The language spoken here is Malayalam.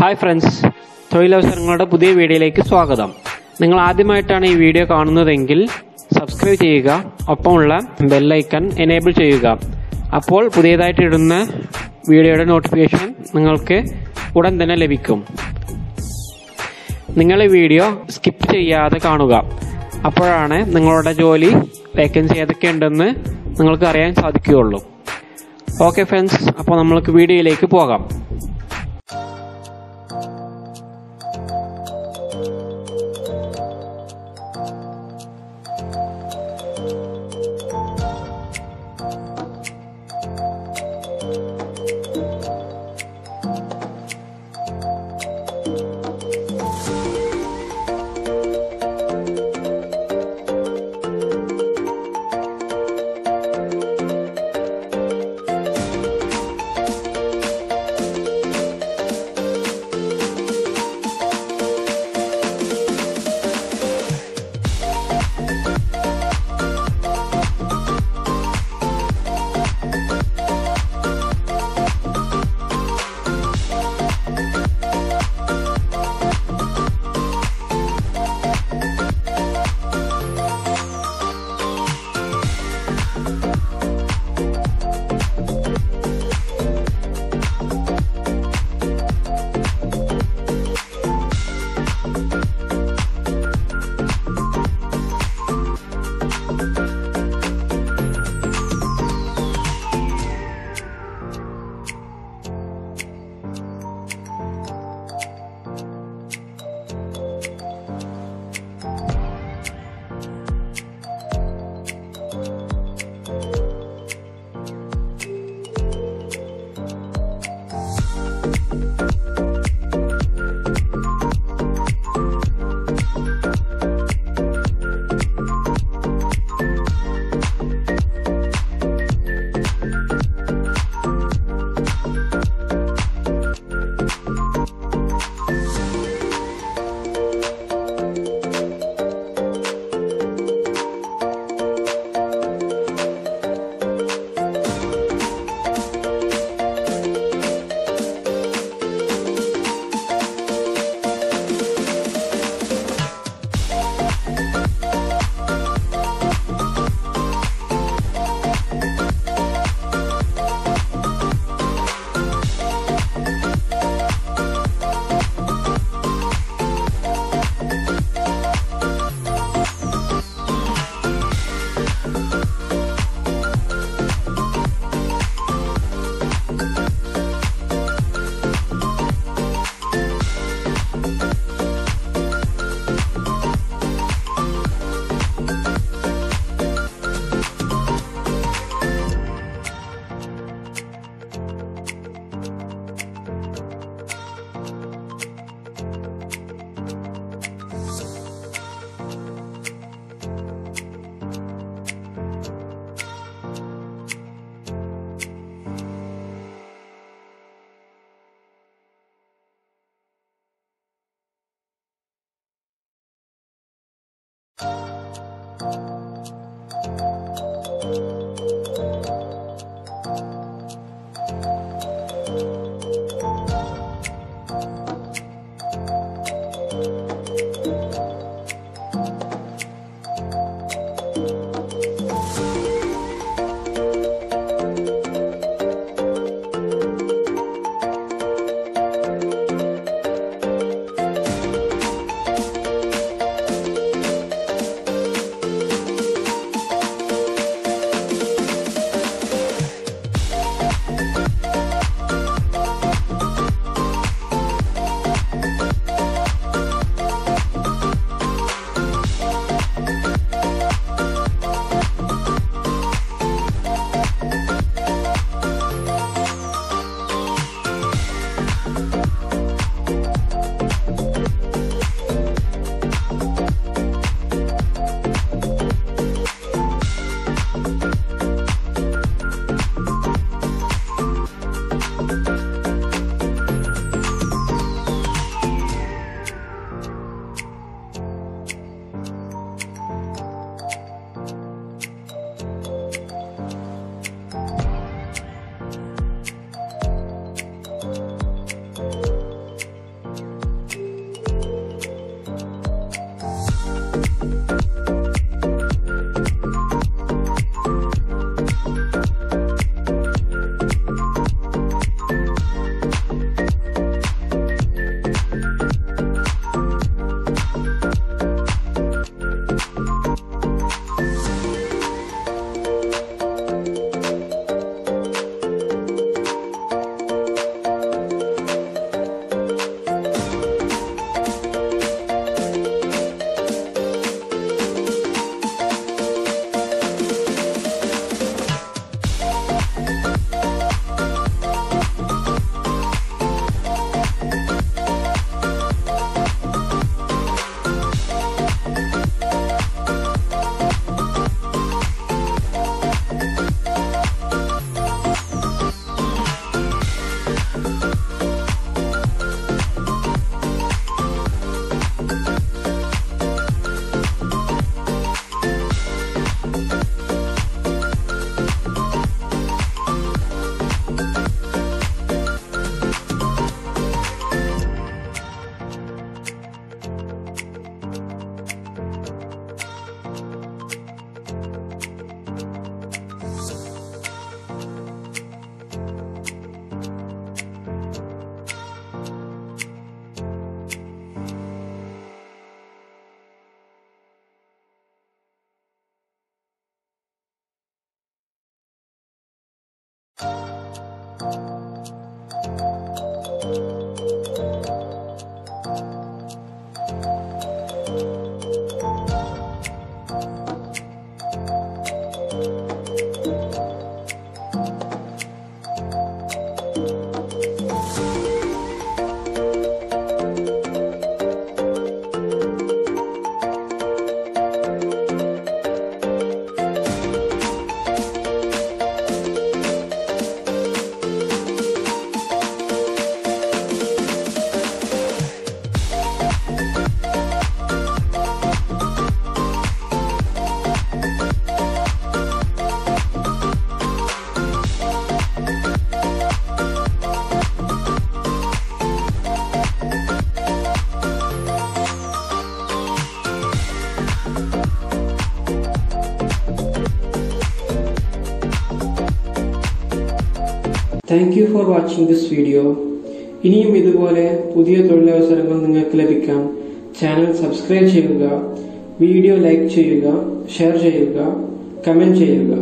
ഹായ് ഫ്രണ്ട്സ് തൊഴിലവസരങ്ങളുടെ പുതിയ വീഡിയോയിലേക്ക് സ്വാഗതം. നിങ്ങൾ ആദ്യമായിട്ടാണ് ഈ വീഡിയോ കാണുന്നതെങ്കിൽ സബ്സ്ക്രൈബ് ചെയ്യുക ഒപ്പമുള്ള ബെല്ലൈക്കൺ എനേബിൾ ചെയ്യുക. അപ്പോൾ പുതിയതായിട്ട് ഇടുന്ന വീഡിയോയുടെ നോട്ടിഫിക്കേഷൻ നിങ്ങൾക്ക് ഉടൻ തന്നെ ലഭിക്കും. നിങ്ങൾ ഈ വീഡിയോ സ്കിപ്പ് ചെയ്യാതെ കാണുക. അപ്പോഴാണ് നിങ്ങളുടെ ജോലി വേക്കൻസി ഏതൊക്കെയുണ്ടെന്ന് നിങ്ങൾക്ക് അറിയാൻ സാധിക്കുകയുള്ളൂ. ഓക്കെ ഫ്രണ്ട്സ് അപ്പോൾ നമ്മൾക്ക് വീഡിയോയിലേക്ക് പോകാം. 嗯。啊。thank you for watching this video ഇനിയും ഇതുപോലെ പുതിയ തൊഴിലവസരങ്ങൾ നിങ്ങൾക്ക് ലഭിക്കാൻ ചാനൽ സബ്സ്ക്രൈബ് ചെയ്യുക വീഡിയോ ലൈക്ക് ചെയ്യുക ഷെയർ ചെയ്യുക കമന്റ് ചെയ്യുക.